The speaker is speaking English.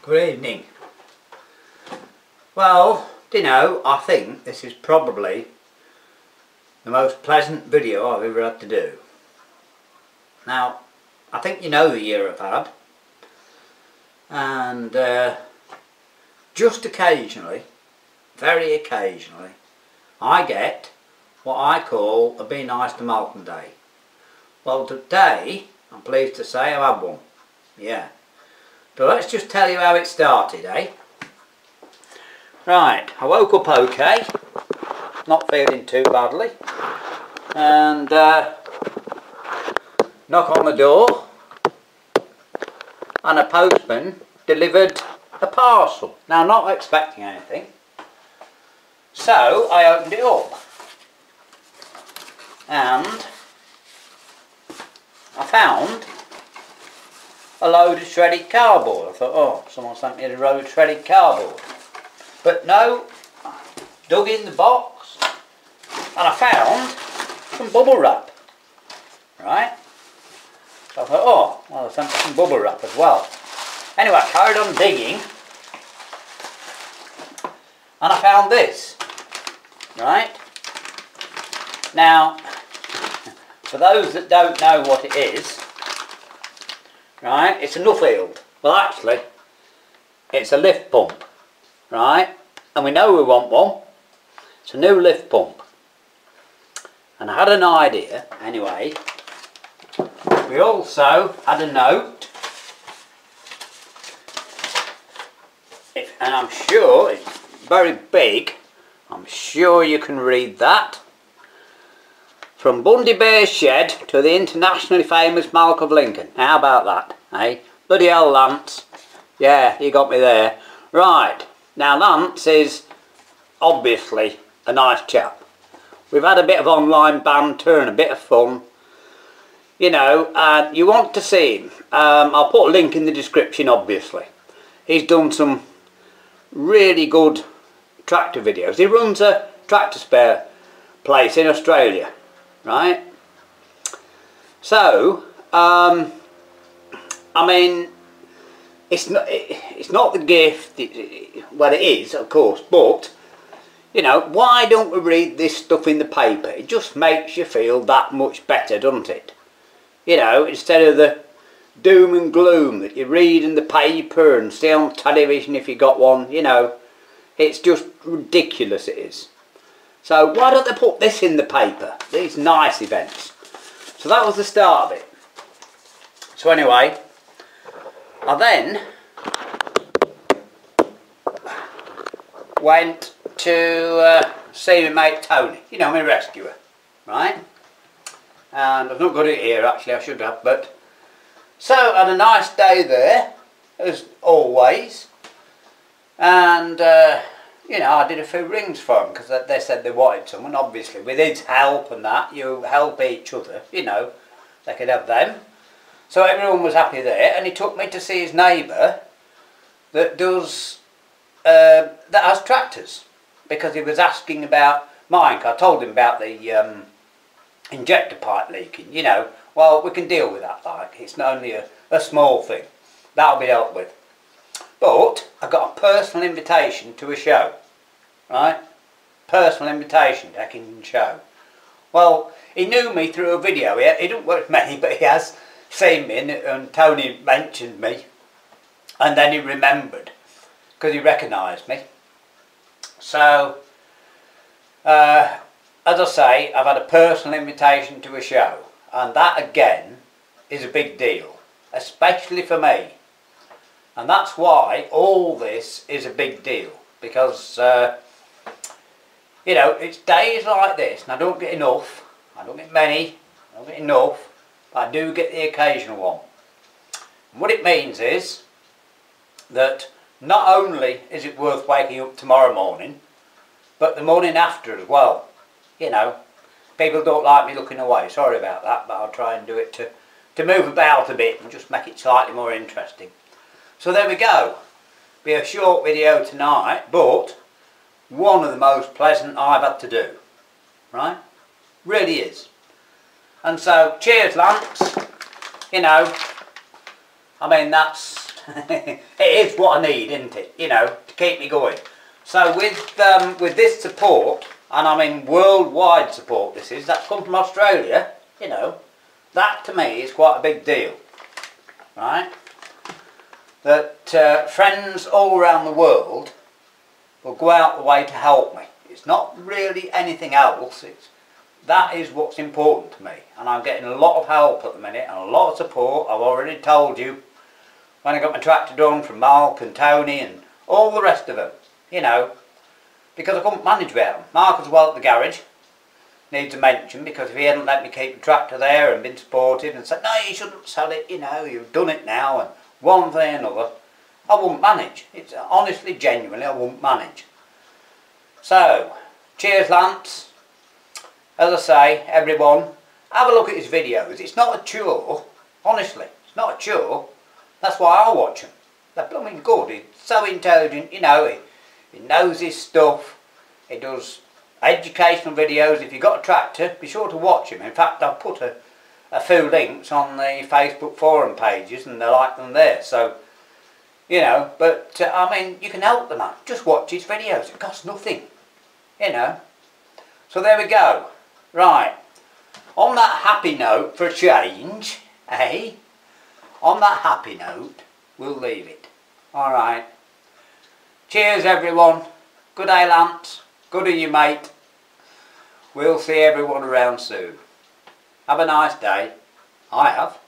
Good evening. Well, do you know, I think this is probably the most pleasant video I've ever had to do. Now, I think you know the year I've had. And uh, just occasionally, very occasionally, I get what I call a Be Nice to Malcolm Day. Well, today, I'm pleased to say I've had one. Yeah. So let's just tell you how it started, eh? Right, I woke up okay, not feeling too badly, and uh, knock on the door, and a postman delivered a parcel. Now, not expecting anything, so I opened it up, and I found a load of shredded cardboard. I thought, oh, someone sent me a load of shredded cardboard. But no, I dug in the box and I found some bubble wrap. Right? So I thought, oh, well, me some bubble wrap as well. Anyway, I carried on digging and I found this. Right? Now, for those that don't know what it is, right, it's a Nuffield. Well, actually, it's a lift pump, right? And we know we want one. It's a new lift pump. And I had an idea, anyway. We also had a note. And I'm sure it's very big. I'm sure you can read that. From Bundy Bear Shed to the internationally famous Malc of Lincoln. How about that, eh? Bloody hell, Lance. Yeah, you got me there. Right, now Lance is obviously a nice chap. We've had a bit of online banter and a bit of fun. You know, and you want to see him. Um, I'll put a link in the description, obviously. He's done some really good tractor videos. He runs a tractor spare place in Australia right? So, um, I mean, it's not it, it's not the gift. Well, it is, of course, but you know, why don't we read this stuff in the paper? It just makes you feel that much better, doesn't it? You know, instead of the doom and gloom that you read in the paper and see on television if you got one, you know, it's just ridiculous it is. So why don't they put this in the paper? These nice events. So that was the start of it. So anyway, I then went to uh, see my mate Tony, you know, my rescuer, right? And I've not got it here actually, I should have, but so had a nice day there, as always, and uh, you know, I did a few rings for them because they said they wanted someone. Obviously, with his help and that, you help each other. You know, they could have them. So everyone was happy there, and he took me to see his neighbour that does uh, that has tractors because he was asking about mine. I told him about the um, injector pipe leaking. You know, well, we can deal with that. Like it's not only a, a small thing that'll be dealt with. But I got a personal invitation to a show right? Personal invitation, taking show. Well, he knew me through a video. He, he didn't work many, but he has seen me, and, and Tony mentioned me, and then he remembered because he recognised me. So, uh, as I say, I've had a personal invitation to a show, and that again is a big deal, especially for me. And that's why all this is a big deal because uh, you know, it's days like this, and I don't get enough, I don't get many, I don't get enough, but I do get the occasional one. And what it means is that not only is it worth waking up tomorrow morning, but the morning after as well. You know, people don't like me looking away, sorry about that, but I'll try and do it to, to move about a bit and just make it slightly more interesting. So there we go. Be a short video tonight, but one of the most pleasant I've had to do. Right? Really is. And so, cheers Lance. You know, I mean that's it is what I need, isn't it? You know, to keep me going. So with um, with this support, and I mean worldwide support this is, that's come from Australia, you know, that to me is quite a big deal, right? That uh, friends all around the world will go out the way to help me. It's not really anything else, it's that is what's important to me and I'm getting a lot of help at the minute and a lot of support. I've already told you when I got my tractor done from Mark and Tony and all the rest of them, you know, because I couldn't manage without them. Mark as well at the garage, needs a mention because if he hadn't let me keep the tractor there and been supportive and said, no, you shouldn't sell it, you know, you've done it now and one thing and another, I wouldn't manage. It's uh, honestly, genuinely, I wouldn't manage. So, cheers Lance as I say, everyone, have a look at his videos. It's not a chore, honestly. It's not a chore. That's why I watch them. They're blooming good. He's so intelligent, you know. He, he knows his stuff. He does educational videos. If you've got a tractor, be sure to watch him. In fact, I've put a, a few links on the Facebook forum pages and they like them there. So, you know, but uh, I mean, you can help the man. Just watch his videos. It costs nothing, you know. So there we go. Right, on that happy note for a change, eh? On that happy note, we'll leave it. Alright. Cheers everyone. Good day Lance. Good of you mate. We'll see everyone around soon. Have a nice day. I have.